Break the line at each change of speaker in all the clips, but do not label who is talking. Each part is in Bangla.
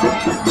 বাড়ি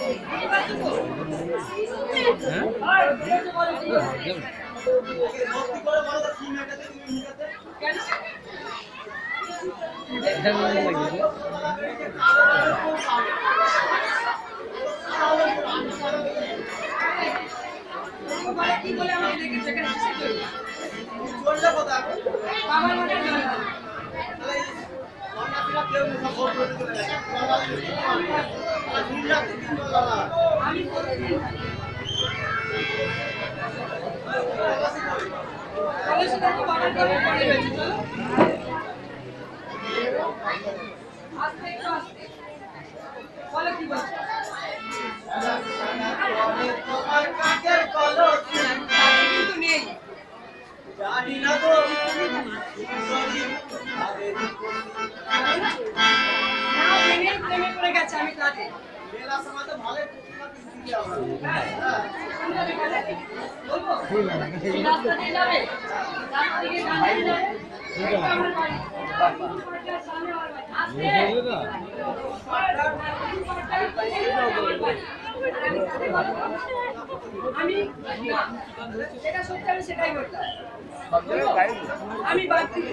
তো? কি বলে আমাকে ডেকেছে, এখানে কিসের জন্য? আমার মনে হয় জল খাব। আমি প্রতিদিন কলেজে দেখো বাবার ঘরে পড়ে রয়েছে, চলো। আস্তে একটু আস্তে। বলো কি প্রেমে পড়ে গেছে, আমি কাঁদে। হ্যাঁ। আমি যেটা সত্যি আমি সেটাই বললাম আমি বাদ দিই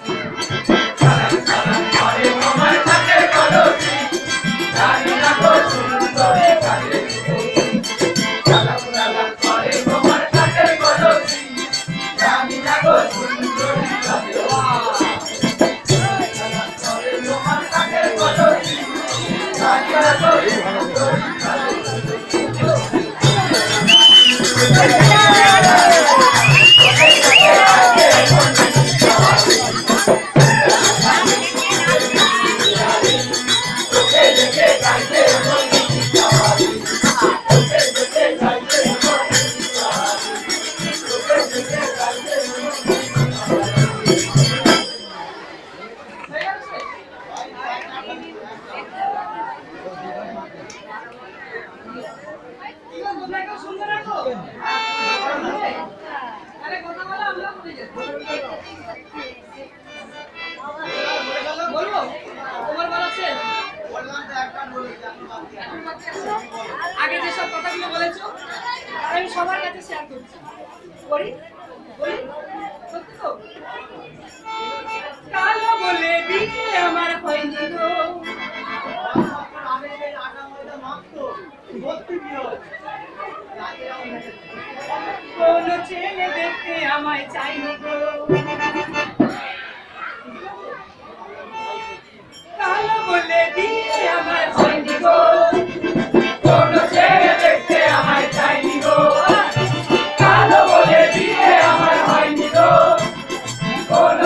আমায় চাইনি গো। কালো
দেখতে আমায় চাইনি গো। বলে বিয়ে আমার হয়নি গো। কোন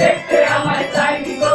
দেখতে আমায় চাইনি গো।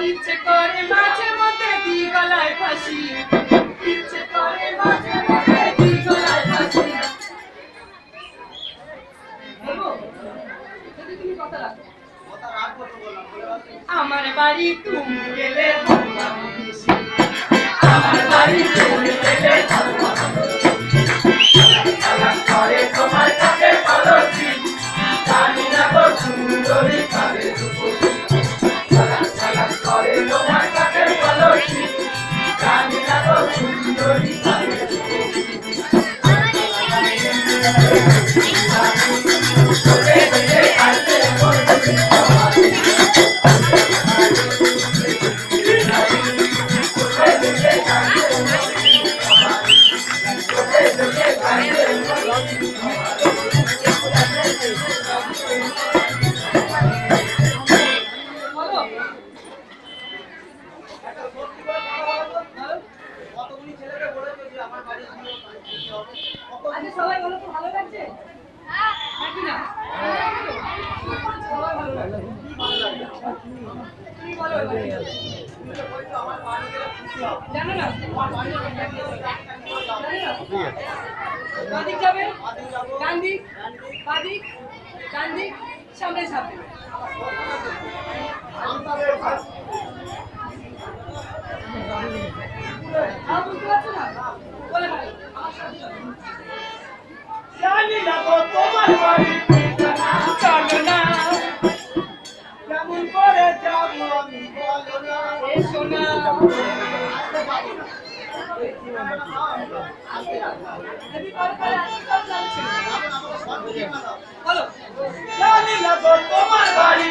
ইচ্ছে করে মাঝে মধ্যে দি গলায় ফাঁসি।
বাদিক যাবে ডান দিক বাদিক সামনে সামনে
তোমার
বাড়ি
কেমন করে যাব আমি? তোমার
বাড়ি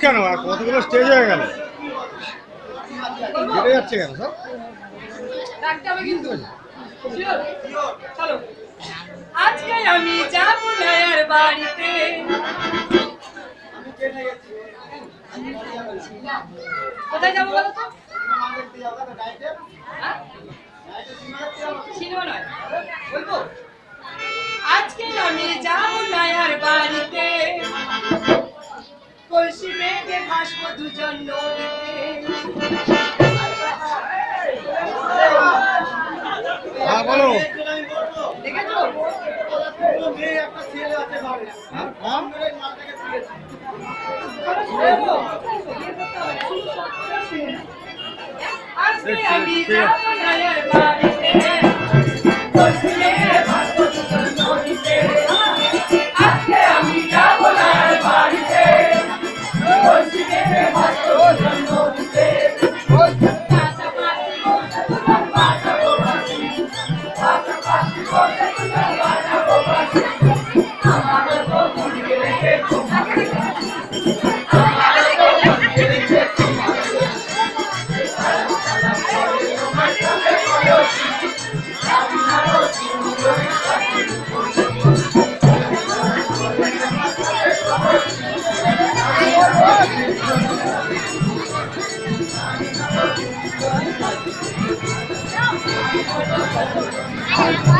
কেন? আর কতগুলো স্টেজ হয়ে গেল? কেটে যাচ্ছে কেন
স্যার আজকে আমি যাব না বাড়িতে। কোথায় যাব হ্যাঁ? আজকে আমি যাব না বাড়ি মেঘে ভাসবো দুজন
হ্যাঁ, বলো। হ্যাঁ,
আমি যাব না বাড়িতে। Bye.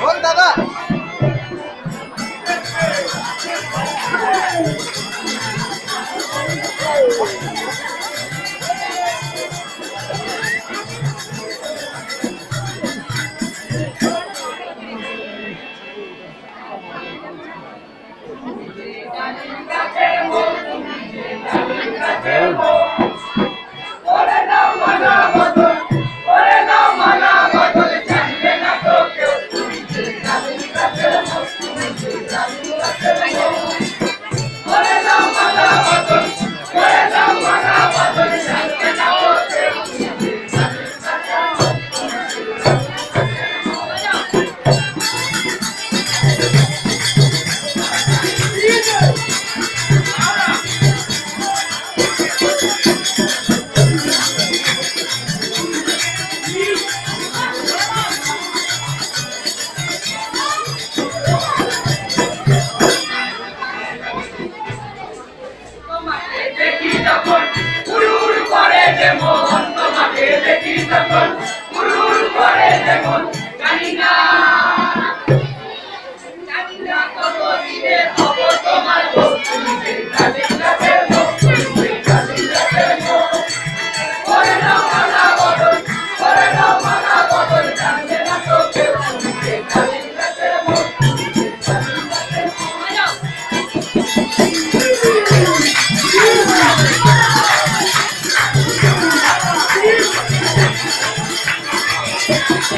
বল দাদা
ওরে